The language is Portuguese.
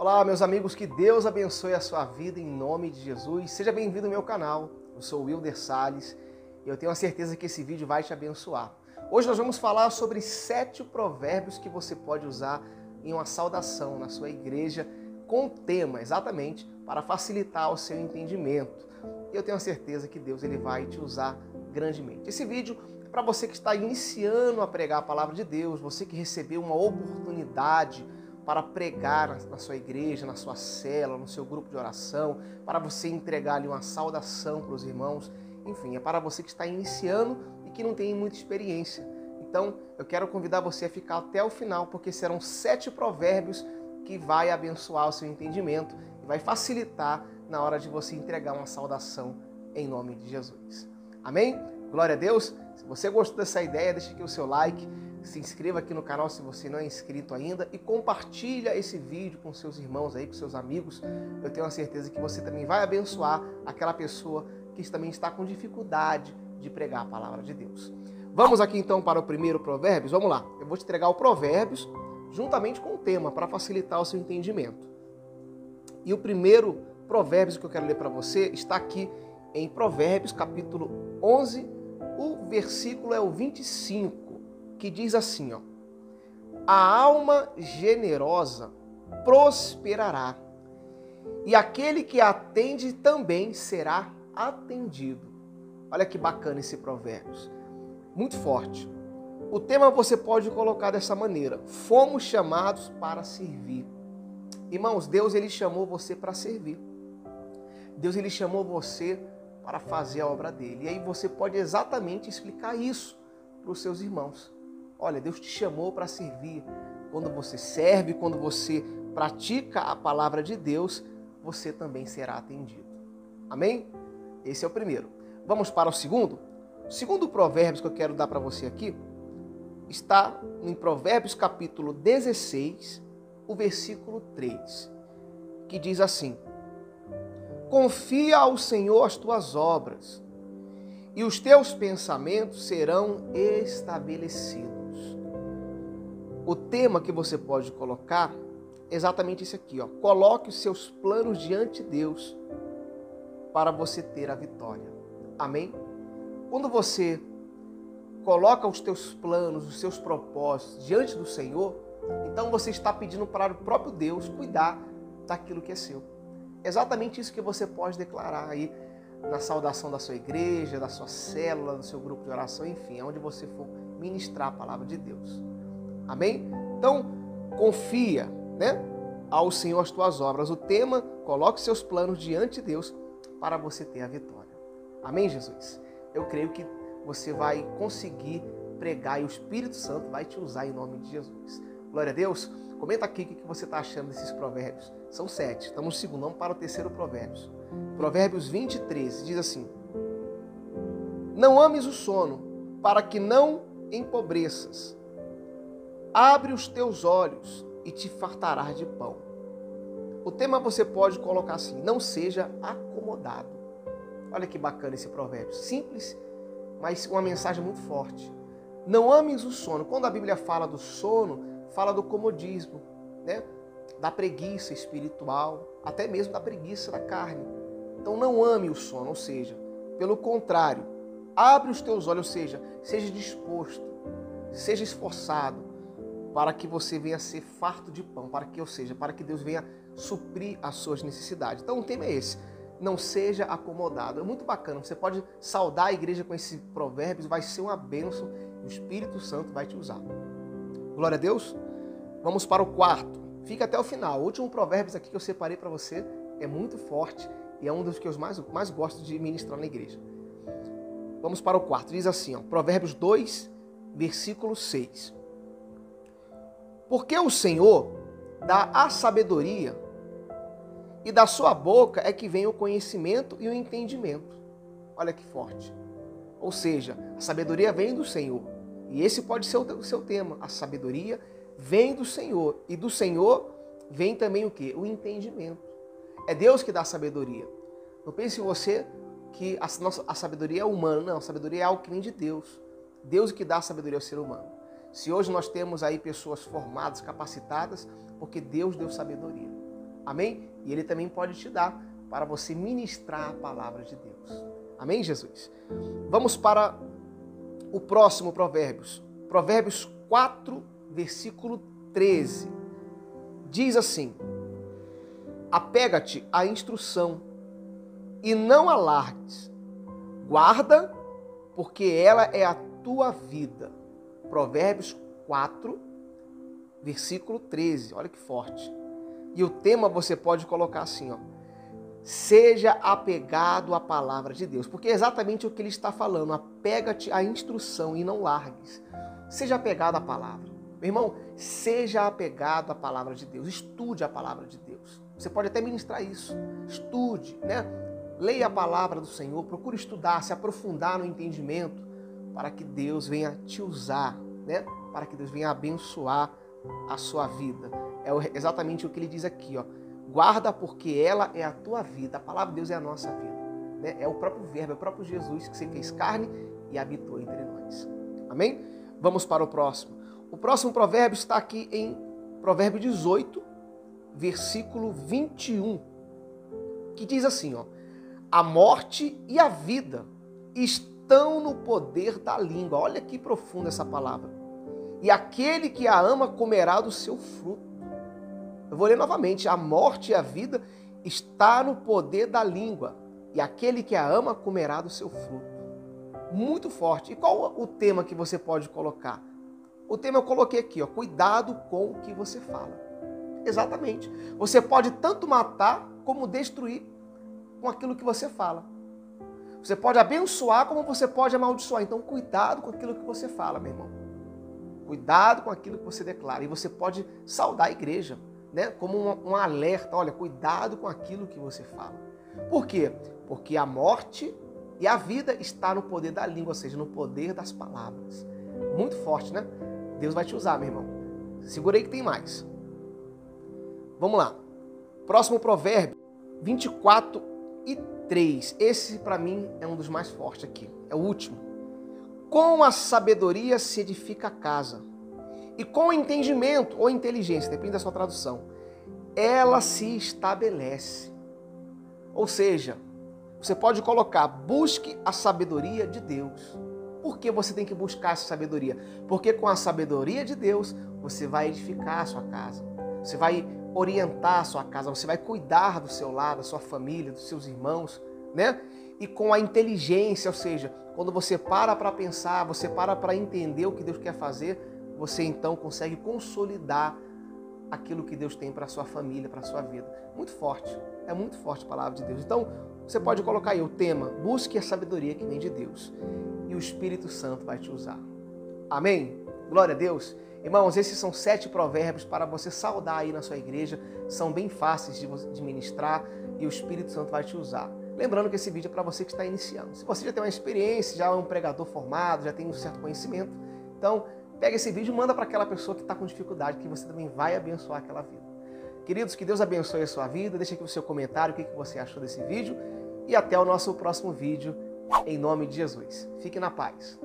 Olá, meus amigos, que Deus abençoe a sua vida em nome de Jesus. Seja bem-vindo ao meu canal. Eu sou Wilder Salles e eu tenho a certeza que esse vídeo vai te abençoar. Hoje nós vamos falar sobre sete provérbios que você pode usar em uma saudação na sua igreja com tema exatamente para facilitar o seu entendimento. E eu tenho a certeza que Deus ele vai te usar grandemente. Esse vídeo é para você que está iniciando a pregar a palavra de Deus, você que recebeu uma oportunidade para pregar na sua igreja, na sua cela, no seu grupo de oração, para você entregar ali uma saudação para os irmãos. Enfim, é para você que está iniciando e que não tem muita experiência. Então, eu quero convidar você a ficar até o final, porque serão sete provérbios que vai abençoar o seu entendimento e vai facilitar na hora de você entregar uma saudação em nome de Jesus. Amém? Glória a Deus. Se você gostou dessa ideia, deixe aqui o seu like, se inscreva aqui no canal se você não é inscrito ainda e compartilha esse vídeo com seus irmãos aí, com seus amigos. Eu tenho a certeza que você também vai abençoar aquela pessoa que também está com dificuldade de pregar a palavra de Deus. Vamos aqui então para o primeiro Provérbios. Vamos lá. Eu vou te entregar o Provérbios juntamente com o tema para facilitar o seu entendimento. E o primeiro Provérbios que eu quero ler para você está aqui em Provérbios, capítulo 11, o versículo é o 25, que diz assim, ó: A alma generosa prosperará, e aquele que atende também será atendido. Olha que bacana esse Provérbios. Muito forte. O tema você pode colocar dessa maneira: Fomos chamados para servir. Irmãos, Deus ele chamou você para servir. Deus ele chamou você para fazer a obra dele. E aí você pode exatamente explicar isso para os seus irmãos. Olha, Deus te chamou para servir. Quando você serve, quando você pratica a palavra de Deus, você também será atendido. Amém? Esse é o primeiro. Vamos para o segundo? O segundo provérbio que eu quero dar para você aqui está em Provérbios capítulo 16, o versículo 3, que diz assim: Confia ao Senhor as tuas obras, e os teus pensamentos serão estabelecidos. O tema que você pode colocar é exatamente esse aqui, ó. Coloque os seus planos diante de Deus para você ter a vitória. Amém? Quando você coloca os teus planos, os seus propósitos diante do Senhor, então você está pedindo para o próprio Deus cuidar daquilo que é seu. Exatamente isso que você pode declarar aí na saudação da sua igreja, da sua célula, do seu grupo de oração, enfim, onde você for ministrar a palavra de Deus. Amém? Então, confia, né? Ao Senhor as tuas obras. O tema, coloque seus planos diante de Deus para você ter a vitória. Amém, Jesus? Eu creio que você vai conseguir pregar e o Espírito Santo vai te usar em nome de Jesus. Glória a Deus. Comenta aqui o que você está achando desses provérbios. São sete. Estamos no segundo, vamos para o terceiro provérbios. Provérbios 23 diz assim: Não ames o sono, para que não empobreças. Abre os teus olhos e te fartarás de pão. O tema você pode colocar assim: Não seja acomodado. Olha que bacana esse provérbio. Simples, mas uma mensagem muito forte. Não ames o sono. Quando a Bíblia fala do sono, fala do comodismo, né? da preguiça espiritual, até mesmo da preguiça da carne. Então não ame o sono, ou seja, pelo contrário, abre os teus olhos, ou seja, seja disposto, seja esforçado para que você venha ser farto de pão, para que, ou seja, para que Deus venha suprir as suas necessidades. Então o tema é esse. Não seja acomodado. É muito bacana. Você pode saudar a igreja com esse provérbio, vai ser uma bênção. O Espírito Santo vai te usar. Glória a Deus. Vamos para o quarto. Fica até o final. O último provérbio aqui que eu separei para você é muito forte e é um dos que eu mais, mais gosto de ministrar na igreja. Vamos para o quarto. Diz assim, ó, Provérbios 2, versículo 6. Porque o Senhor dá a sabedoria e da sua boca é que vem o conhecimento e o entendimento. Olha que forte. Ou seja, a sabedoria vem do Senhor. E esse pode ser o seu tema. A sabedoria vem do Senhor. E do Senhor vem também o que? O entendimento. É Deus que dá a sabedoria. Não pense você que a, nossa, a sabedoria é humana. Não, a sabedoria é algo que vem de Deus. Deus que dá a sabedoria ao ser humano. Se hoje nós temos aí pessoas formadas, capacitadas, porque Deus deu sabedoria. Amém? E ele também pode te dar para você ministrar a palavra de Deus. Amém, Jesus? Vamos para o próximo Provérbios. Provérbios 4, versículo 13. Diz assim: Apega-te à instrução e não alargues. Guarda, porque ela é a tua vida. Provérbios 4, versículo 13. Olha que forte. E o tema você pode colocar assim, ó. Seja apegado à palavra de Deus, porque é exatamente o que ele está falando. Apega-te à instrução e não largues. Seja apegado à palavra. Meu irmão, seja apegado à palavra de Deus. Estude a palavra de Deus. Você pode até ministrar isso. Estude, né? Leia a palavra do Senhor, procure estudar, se aprofundar no entendimento, para que Deus venha te usar, né? Para que Deus venha abençoar a sua vida. É exatamente o que ele diz aqui, ó. Guarda porque ela é a tua vida. A palavra de Deus é a nossa vida. Né? É o próprio verbo, é o próprio Jesus que se fez carne e habitou entre nós. Amém? Vamos para o próximo. O próximo provérbio está aqui em Provérbio 18, versículo 21, que diz assim, ó: A morte e a vida estão no poder da língua. Olha que profunda essa palavra. E aquele que a ama comerá do seu fruto. Eu vou ler novamente: a morte e a vida está no poder da língua, e aquele que a ama comerá do seu fruto. Muito forte. E qual o tema que você pode colocar? O tema eu coloquei aqui, ó, cuidado com o que você fala. Exatamente. Você pode tanto matar como destruir com aquilo que você fala. Você pode abençoar como você pode amaldiçoar. Então, cuidado com aquilo que você fala, meu irmão. Cuidado com aquilo que você declara. E você pode saudar a igreja né, como um, um alerta, olha, cuidado com aquilo que você fala. Por quê? Porque a morte e a vida está no poder da língua, ou seja, no poder das palavras. Muito forte, né? Deus vai te usar, meu irmão. Segura aí que tem mais. Vamos lá. Próximo provérbio, 24 e 3. Esse para mim é um dos mais fortes aqui. É o último. Com a sabedoria se edifica a casa, e com o entendimento ou inteligência, depende da sua tradução, ela se estabelece. Ou seja, você pode colocar, busque a sabedoria de Deus. Por que você tem que buscar essa sabedoria? Porque com a sabedoria de Deus, você vai edificar a sua casa. Você vai orientar a sua casa, você vai cuidar do seu lado, da sua família, dos seus irmãos, né? E com a inteligência, ou seja, quando você para para pensar, você para para entender o que Deus quer fazer, você então consegue consolidar aquilo que Deus tem para sua família, para sua vida. Muito forte, é muito forte a palavra de Deus. Então, você pode colocar aí o tema: busque a sabedoria que vem de Deus. E o Espírito Santo vai te usar. Amém? Glória a Deus. Irmãos, esses são sete provérbios para você saudar aí na sua igreja. São bem fáceis de ministrar e o Espírito Santo vai te usar. Lembrando que esse vídeo é para você que está iniciando. Se você já tem uma experiência, já é um pregador formado, já tem um certo conhecimento, então Pega esse vídeo e manda para aquela pessoa que está com dificuldade, que você também vai abençoar aquela vida. Queridos, que Deus abençoe a sua vida. Deixa aqui o seu comentário, o que você achou desse vídeo. E até o nosso próximo vídeo, em nome de Jesus. Fique na paz.